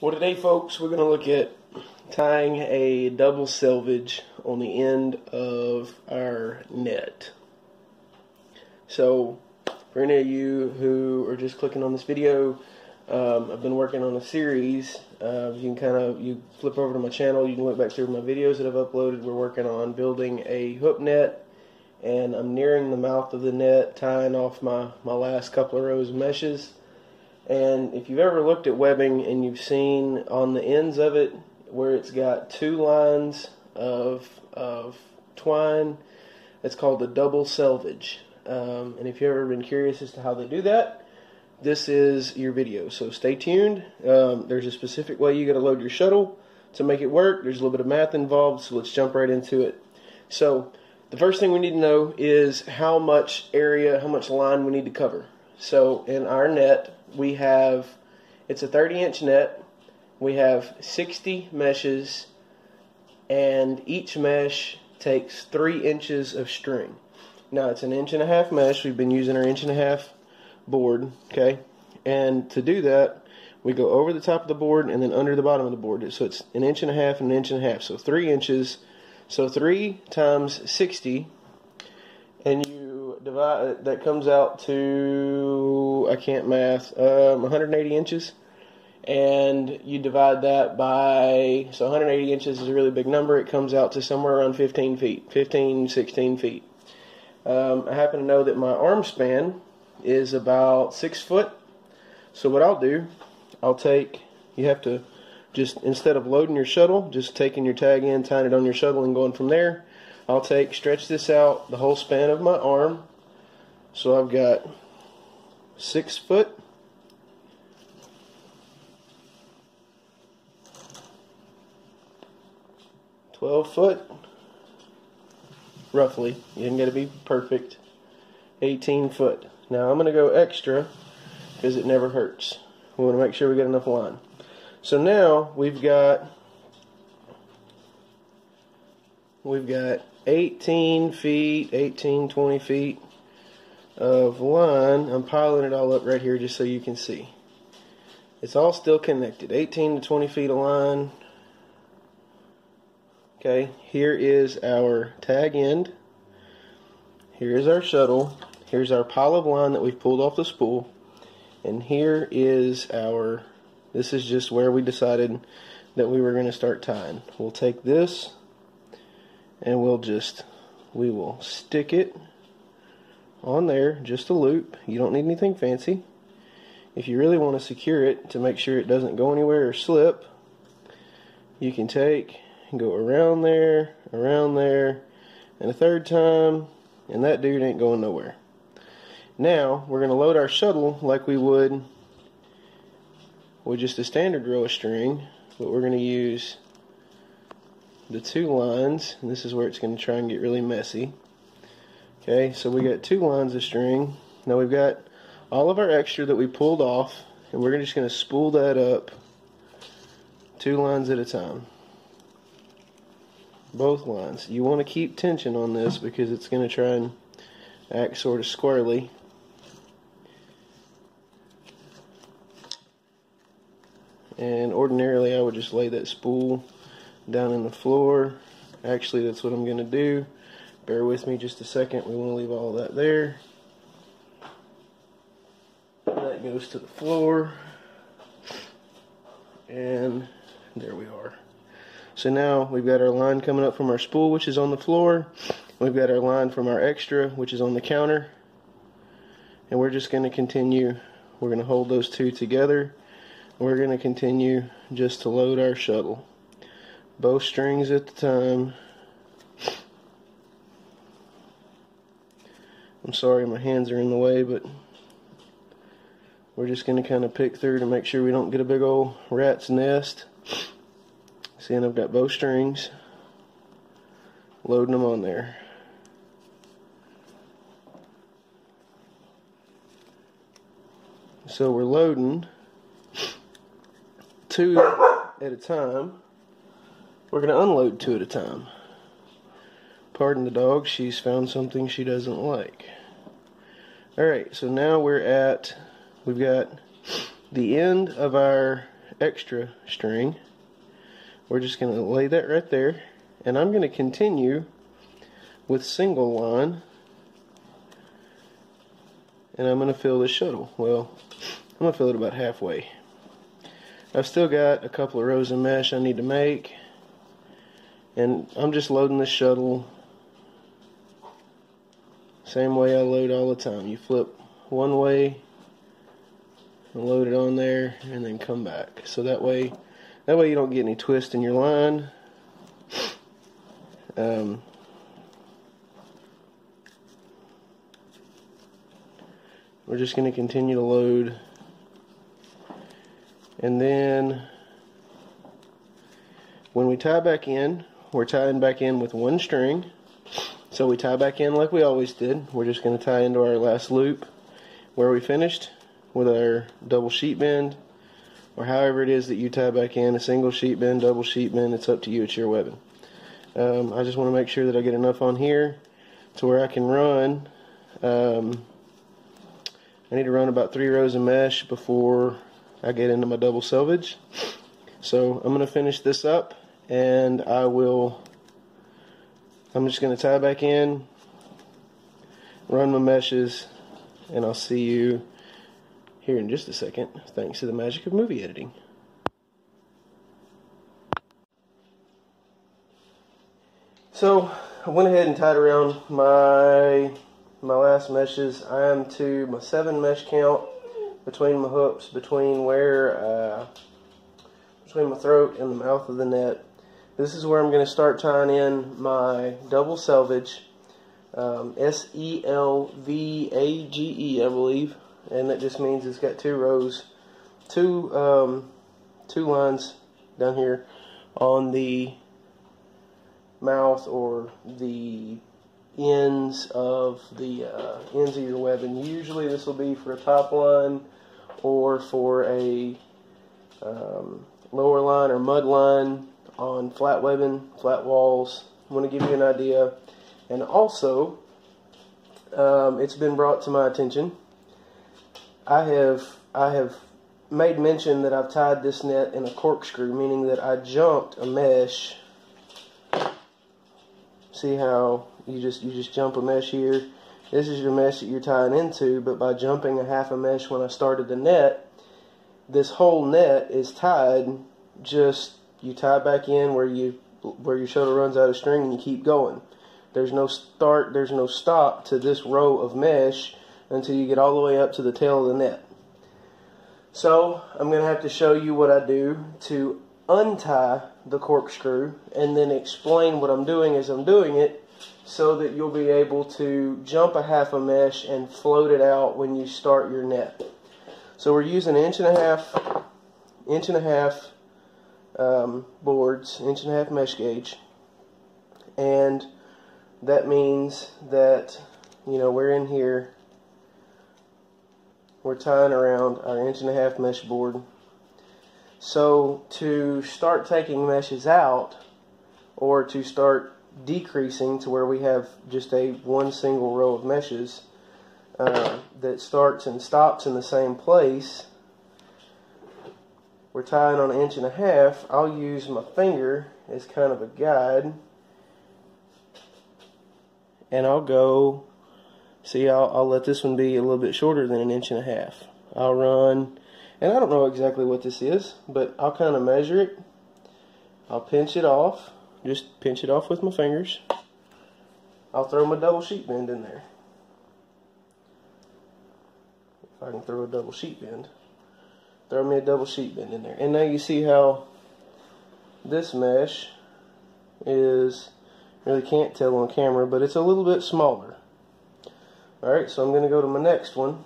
Well, today, folks, we're going to look at tying a double selvage on the end of our net. So, for any of you who are just clicking on this video, um, I've been working on a series. Uh, you can kind of you flip over to my channel. You can look back through my videos that I've uploaded. We're working on building a hoop net, and I'm nearing the mouth of the net, tying off my my last couple of rows of meshes. And if you've ever looked at webbing and you've seen on the ends of it where it's got two lines of of twine, it's called a double selvage. Um, and if you've ever been curious as to how they do that, this is your video. So stay tuned. Um, there's a specific way you got to load your shuttle to make it work. There's a little bit of math involved, so let's jump right into it. So the first thing we need to know is how much area, how much line we need to cover. So in our net, we have it's a 30 inch net. We have 60 meshes, and each mesh takes three inches of string. Now it's an inch and a half mesh. We've been using our inch and a half board, okay? And to do that, we go over the top of the board and then under the bottom of the board. So it's an inch and a half and an inch and a half. So three inches. So three times 60, and you divide, that comes out to, I can't math, um, 180 inches. And you divide that by, so 180 inches is a really big number. It comes out to somewhere around 15 feet, 15, 16 feet. Um, I happen to know that my arm span is about six foot. So what I'll do, I'll take, you have to just, instead of loading your shuttle, just taking your tag in, tying it on your shuttle and going from there. I'll take, stretch this out the whole span of my arm. So I've got six foot. Twelve foot, roughly. You ain't got to be perfect. 18 foot. Now I'm going to go extra because it never hurts. We want to make sure we get enough line. So now we've got we've got 18 feet, 18, 20 feet of line. I'm piling it all up right here just so you can see. It's all still connected. 18 to 20 feet of line. Okay, here is our tag end. Here is our shuttle. Here's our pile of line that we've pulled off the spool. And here is our, this is just where we decided that we were going to start tying. We'll take this and we'll just, we will stick it on there, just a loop. You don't need anything fancy. If you really want to secure it to make sure it doesn't go anywhere or slip, you can take and go around there, around there, and a third time, and that dude ain't going nowhere. Now we're going to load our shuttle like we would with just a standard row of string, but we're going to use the two lines, and this is where it's going to try and get really messy. Okay, so we got two lines of string. Now we've got all of our extra that we pulled off, and we're just going to spool that up two lines at a time. Both lines. You want to keep tension on this because it's going to try and act sort of squarely. and ordinarily I would just lay that spool down in the floor actually that's what I'm going to do bear with me just a second. We want to leave all that there. That goes to the floor. And there we are. So now we've got our line coming up from our spool which is on the floor. We've got our line from our extra which is on the counter. And we're just going to continue. We're going to hold those two together. We're going to continue just to load our shuttle. Both strings at the time. I'm sorry my hands are in the way, but we're just going to kind of pick through to make sure we don't get a big old rat's nest. See, I've got both strings, loading them on there. So we're loading two at a time. We're going to unload two at a time. Pardon the dog, she's found something she doesn't like. Alright, so now we're at, we've got the end of our extra string. We're just going to lay that right there. And I'm going to continue with single line. And I'm going to fill the shuttle. Well, I'm going to fill it about halfway. I've still got a couple of rows of mesh I need to make. And I'm just loading the shuttle same way I load all the time. You flip one way and load it on there and then come back. So that way that way you don't get any twist in your line. Um, we're just going to continue to load and then when we tie back in we're tying back in with one string so we tie back in like we always did. We're just going to tie into our last loop where we finished with our double sheet bend or however it is that you tie back in, a single sheet bend, double sheet bend, it's up to you, it's your webbing. Um, I just want to make sure that I get enough on here to where I can run. Um, I need to run about three rows of mesh before I get into my double selvage. So I'm going to finish this up and I will I'm just going to tie back in, run my meshes, and I'll see you here in just a second, thanks to the magic of movie editing. So, I went ahead and tied around my my last meshes. I am to my seven mesh count between my hoops, between where, uh, between my throat and the mouth of the net. This is where I'm going to start tying in my double selvage, um, S-E-L-V-A-G-E, I believe, and that just means it's got two rows, two um, two lines down here on the mouth or the ends of the uh, ends of your web, and usually this will be for a top line or for a um, lower line or mud line on flat webbing, flat walls. I want to give you an idea. And also, um, it's been brought to my attention. I have I have made mention that I've tied this net in a corkscrew, meaning that I jumped a mesh. See how you just you just jump a mesh here. This is your mesh that you're tying into, but by jumping a half a mesh when I started the net, this whole net is tied just you tie back in where you where your shuttle runs out of string and you keep going. There's no start, there's no stop to this row of mesh until you get all the way up to the tail of the net. So I'm going to have to show you what I do to untie the corkscrew and then explain what I'm doing as I'm doing it so that you'll be able to jump a half a mesh and float it out when you start your net. So we're using an inch and a half, inch and a half um, boards, inch and a half mesh gauge, and that means that you know we're in here we're tying around our inch and a half mesh board. So to start taking meshes out or to start decreasing to where we have just a one single row of meshes uh, that starts and stops in the same place we're tying on an inch and a half, I'll use my finger as kind of a guide. And I'll go, see, I'll, I'll let this one be a little bit shorter than an inch and a half. I'll run, and I don't know exactly what this is, but I'll kind of measure it. I'll pinch it off, just pinch it off with my fingers. I'll throw my double sheet bend in there. If I can throw a double sheet bend throw me a double sheet bend in there. And now you see how this mesh is, really can't tell on camera, but it's a little bit smaller. Alright, so I'm going to go to my next one.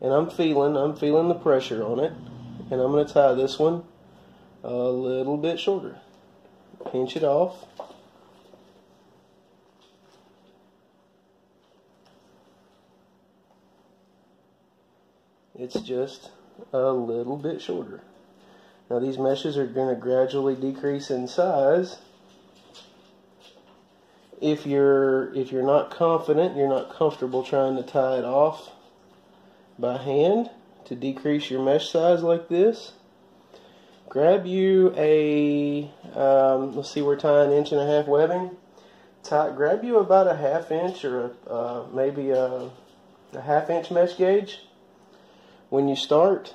And I'm feeling, I'm feeling the pressure on it. And I'm going to tie this one a little bit shorter. Pinch it off. It's just a little bit shorter. Now these meshes are going to gradually decrease in size. If you're if you're not confident, you're not comfortable trying to tie it off by hand, to decrease your mesh size like this, grab you a, um, let's see, we're tying an inch and a half webbing. Tie, grab you about a half inch or a, uh, maybe a, a half inch mesh gauge. When you start,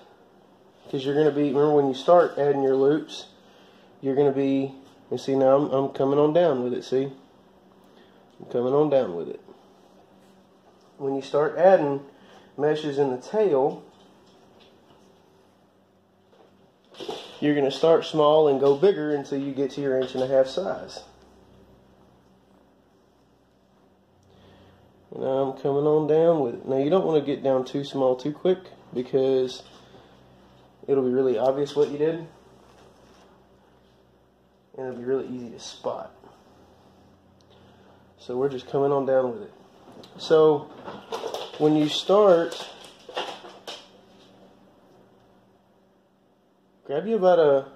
because you're going to be, remember when you start adding your loops, you're going to be, you see now I'm, I'm coming on down with it, see? I'm coming on down with it. When you start adding meshes in the tail, you're going to start small and go bigger until you get to your inch and a half size. And I'm coming on down with it. Now you don't want to get down too small too quick because it'll be really obvious what you did. And it'll be really easy to spot. So we're just coming on down with it. So when you start, grab you about a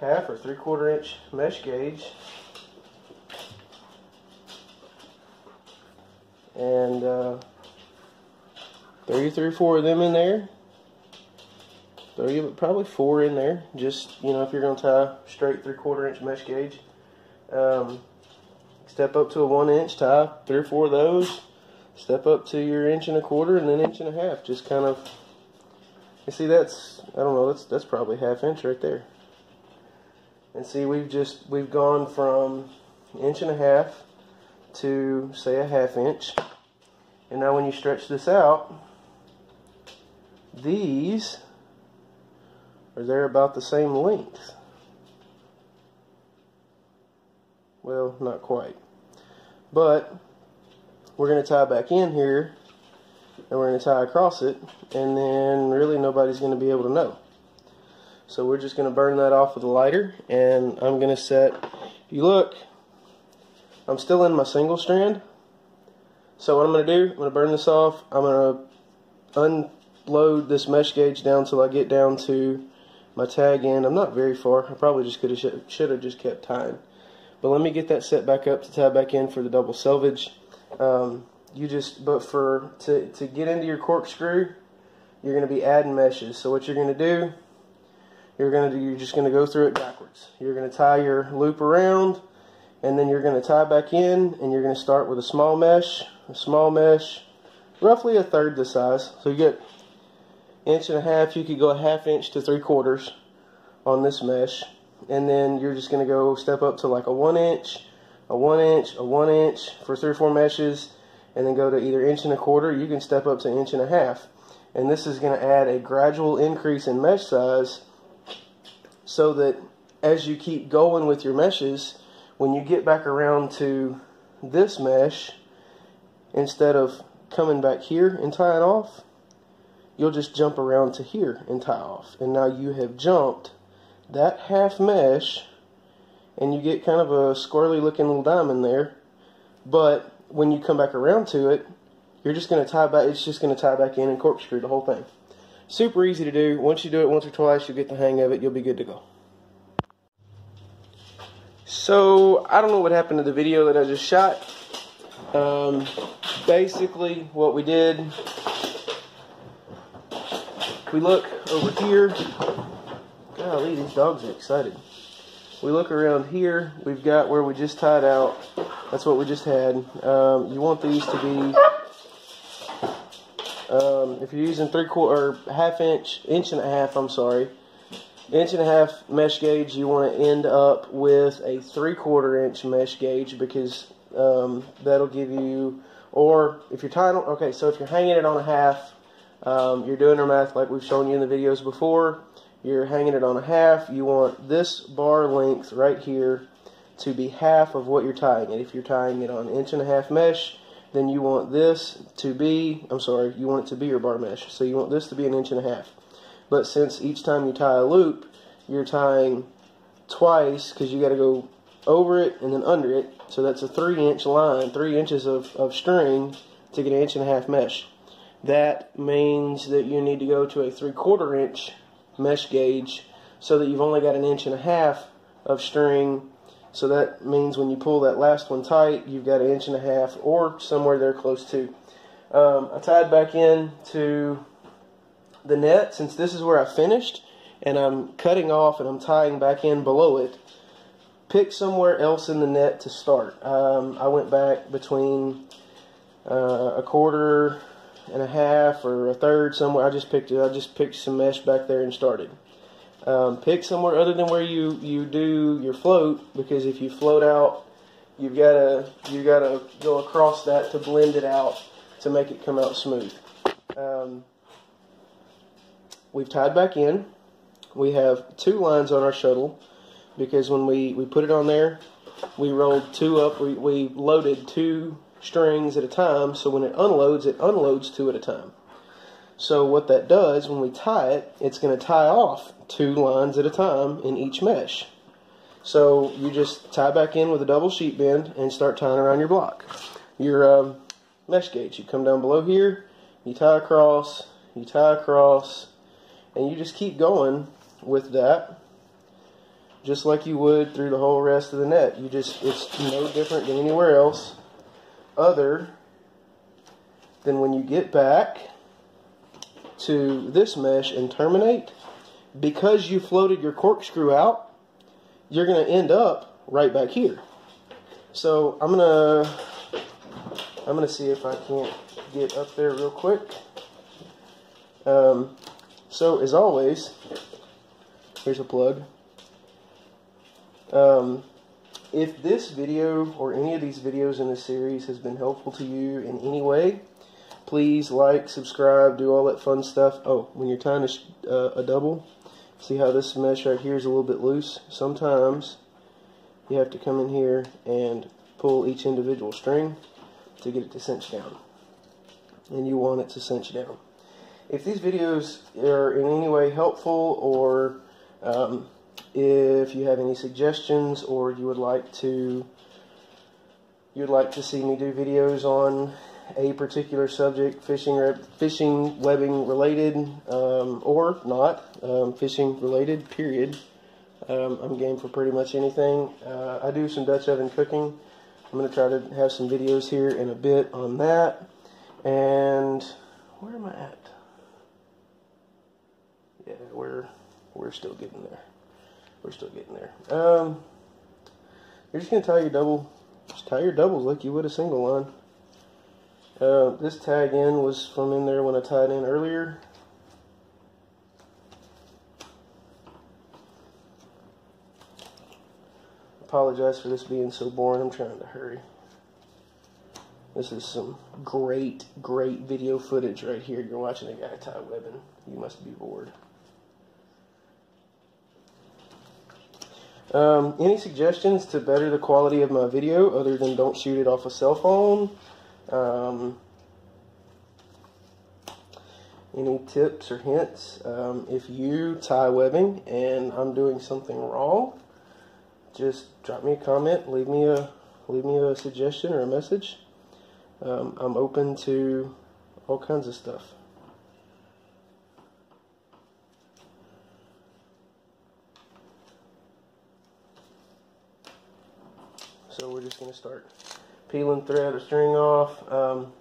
half or three quarter inch mesh gauge and uh, throw you or four of them in there. Throw you probably four in there, just you know if you're going to tie straight three quarter inch mesh gauge. Um, step up to a one inch, tie three or four of those, step up to your inch and a quarter and then inch and a half. Just kind of, you see that's, I don't know, that's, that's probably half inch right there. And see we've just, we've gone from inch and a half to say a half inch. And now when you stretch this out, these are they're about the same length. Well, not quite. But we're going to tie back in here and we're going to tie across it and then really nobody's going to be able to know. So we're just going to burn that off with a lighter and I'm going to set, if you look, I'm still in my single strand. So what I'm going to do, I'm going to burn this off. I'm going to unload this mesh gauge down till I get down to my tag end. I'm not very far. I probably just could have should have just kept tying. But let me get that set back up to tie back in for the double selvage. Um, you just, but for, to, to get into your corkscrew, you're going to be adding meshes. So what you're going to do, you're going to do, you're just going to go through it backwards. You're going to tie your loop around, and then you're going to tie back in, and you're going to start with a small mesh, a small mesh, roughly a third the size. So you get inch and a half, you could go a half inch to three quarters on this mesh and then you're just going to go step up to like a one inch, a one inch, a one inch for three or four meshes, and then go to either inch and a quarter. You can step up to inch and a half, and this is going to add a gradual increase in mesh size, so that as you keep going with your meshes, when you get back around to this mesh, instead of coming back here and tying off, you'll just jump around to here and tie off. And now you have jumped that half mesh and you get kind of a squirrely looking little diamond there. But when you come back around to it you're just going to tie back it's just going to tie back in and corkscrew the whole thing. Super easy to do. Once you do it once or twice you'll get the hang of it. You'll be good to go. So I don't know what happened to the video that I just shot. Um, basically what we did we look over here Golly, these dogs are excited. We look around here, we've got where we just tied out. That's what we just had. Um, you want these to be, um, if you're using three quarter, or half inch, inch and a half, I'm sorry, inch and a half mesh gauge, you want to end up with a three quarter inch mesh gauge because um, that'll give you, or if you're tying, okay, so if you're hanging it on a half, um, you're doing your math like we've shown you in the videos before, you're hanging it on a half, you want this bar length right here to be half of what you're tying it. If you're tying it on inch and a half mesh, then you want this to be, I'm sorry, you want it to be your bar mesh. So you want this to be an inch and a half. But since each time you tie a loop, you're tying twice because you got to go over it and then under it. So that's a three inch line, three inches of, of string to get an inch and a half mesh. That means that you need to go to a three quarter inch mesh gauge so that you've only got an inch and a half of string. So that means when you pull that last one tight, you've got an inch and a half or somewhere there close to. Um, I tied back in to the net, since this is where I finished, and I'm cutting off and I'm tying back in below it, pick somewhere else in the net to start. Um, I went back between uh, a quarter and a half or a third somewhere. I just picked it. I just picked some mesh back there and started. Um, pick somewhere other than where you, you do your float because if you float out, you've got to you got to go across that to blend it out to make it come out smooth. Um, we've tied back in. We have two lines on our shuttle because when we, we put it on there, we rolled two up. We, we loaded two strings at a time, so when it unloads, it unloads two at a time. So what that does, when we tie it, it's going to tie off two lines at a time in each mesh. So you just tie back in with a double sheet bend and start tying around your block. Your um, mesh gauge, you come down below here, you tie across, you tie across, and you just keep going with that just like you would through the whole rest of the net. You just it's no different than anywhere else other than when you get back to this mesh and terminate. Because you floated your corkscrew out you're going to end up right back here. So I'm going to I'm going to see if I can't get up there real quick. Um, so as always here's a plug. Um, if this video or any of these videos in this series has been helpful to you in any way, please like, subscribe, do all that fun stuff. Oh, when you're tying a, uh, a double, see how this mesh right here is a little bit loose? Sometimes you have to come in here and pull each individual string to get it to cinch down. And you want it to cinch down. If these videos are in any way helpful or um, if you have any suggestions or you would like to you'd like to see me do videos on a particular subject, fishing, fishing, webbing related, um, or not, um, fishing related, period. Um, I'm game for pretty much anything. Uh, I do some Dutch oven cooking. I'm going to try to have some videos here in a bit on that. And where am I at? Yeah, we're, we're still getting there. We're still getting there. Um, you're just going to tie your double, just tie your doubles like you would a single line. Uh, this tag in was from in there when I tied in earlier. Apologize for this being so boring. I'm trying to hurry. This is some great, great video footage right here. You're watching a guy tie webbing. You must be bored. Um, any suggestions to better the quality of my video other than don't shoot it off a cell phone? Um, any tips or hints? Um, if you tie webbing and I'm doing something wrong, just drop me a comment, leave me a leave me a suggestion or a message. Um, I'm open to all kinds of stuff. So we're just going to start peeling thread or string off. Um,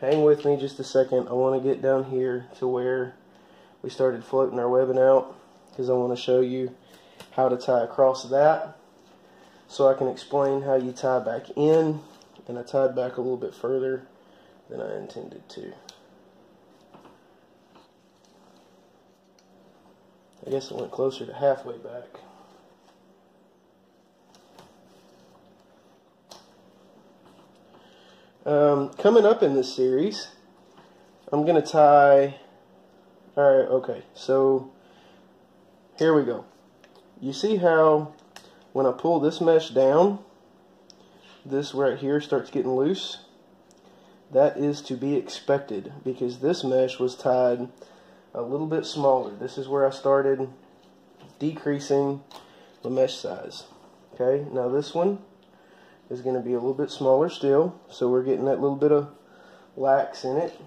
hang with me just a second. I want to get down here to where we started floating our webbing out because I want to show you how to tie across that so I can explain how you tie back in and I tied back a little bit further than I intended to. I guess I went closer to halfway back. Um, coming up in this series, I'm going to tie. Alright, okay, so here we go. You see how when I pull this mesh down, this right here starts getting loose? That is to be expected because this mesh was tied a little bit smaller. This is where I started decreasing the mesh size. Okay, now this one is going to be a little bit smaller still. So we're getting that little bit of lax in it.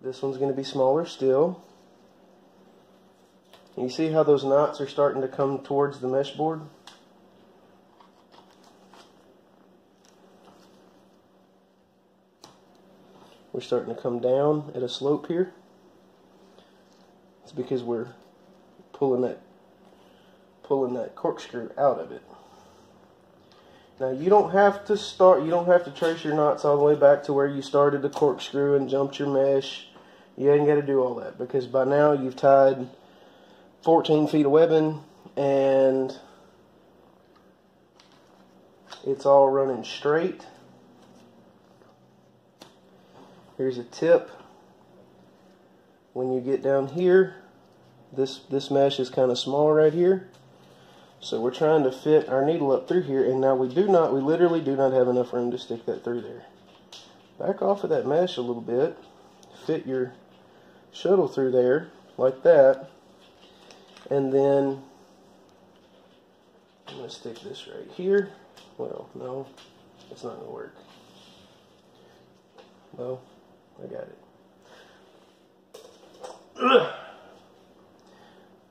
This one's going to be smaller still. And you see how those knots are starting to come towards the mesh board? we're starting to come down at a slope here. It's because we're pulling that pulling that corkscrew out of it. Now you don't have to start, you don't have to trace your knots all the way back to where you started the corkscrew and jumped your mesh. You ain't got to do all that because by now you've tied 14 feet of webbing and it's all running straight. Here's a tip. When you get down here, this, this mesh is kind of small right here. So we're trying to fit our needle up through here, and now we do not, we literally do not have enough room to stick that through there. Back off of that mesh a little bit, fit your shuttle through there, like that, and then I'm going to stick this right here. Well, no, it's not going to work. Well, I got it.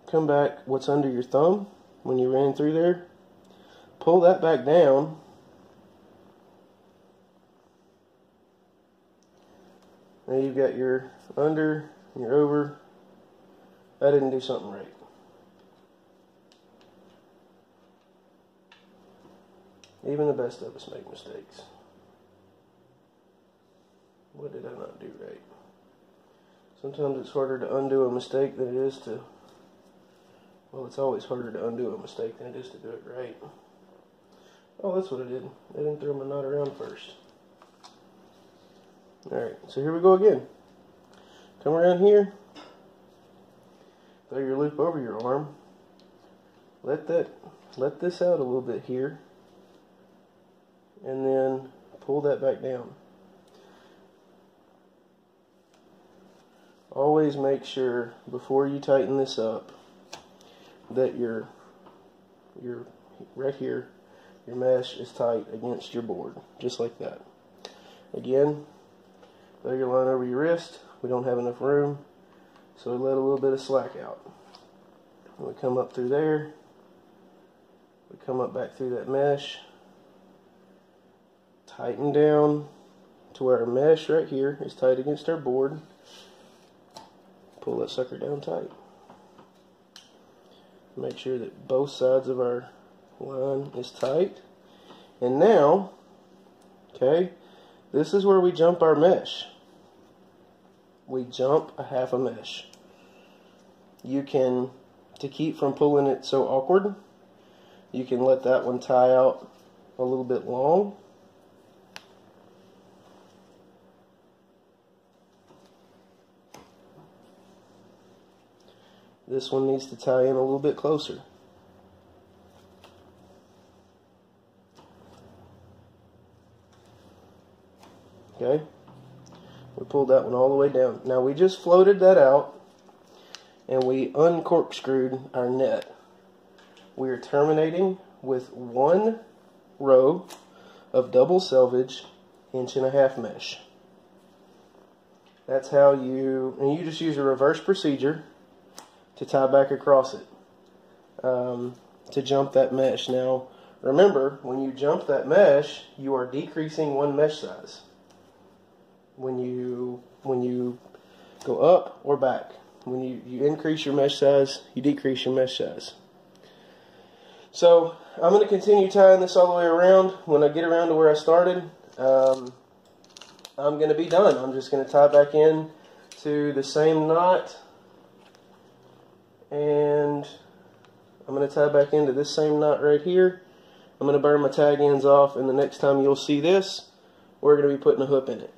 Come back, what's under your thumb when you ran through there? Pull that back down. Now you've got your under, your over. I didn't do something right. Even the best of us make mistakes. What did I not do right? Sometimes it's harder to undo a mistake than it is to, well, it's always harder to undo a mistake than it is to do it right. Oh, that's what I did. I didn't throw my knot around first. Alright, so here we go again. Come around here. Throw your loop over your arm. Let that, let this out a little bit here. And then pull that back down. always make sure before you tighten this up that your your right here your mesh is tight against your board just like that. Again throw your line over your wrist. We don't have enough room so we let a little bit of slack out. We come up through there. We come up back through that mesh. Tighten down to where our mesh right here is tight against our board. Pull that sucker down tight. Make sure that both sides of our line is tight. And now, okay, this is where we jump our mesh. We jump a half a mesh. You can, to keep from pulling it so awkward, you can let that one tie out a little bit long This one needs to tie in a little bit closer. Okay? We pulled that one all the way down. Now we just floated that out and we uncorkscrewed our net. We are terminating with one row of double selvage inch and a half mesh. That's how you, and you just use a reverse procedure to tie back across it um, to jump that mesh. Now, remember, when you jump that mesh, you are decreasing one mesh size. When you when you go up or back, when you, you increase your mesh size, you decrease your mesh size. So I'm going to continue tying this all the way around. When I get around to where I started, um, I'm going to be done. I'm just going to tie back in to the same knot and I'm going to tie back into this same knot right here. I'm going to burn my tag ends off and the next time you'll see this, we're going to be putting a hoop in it.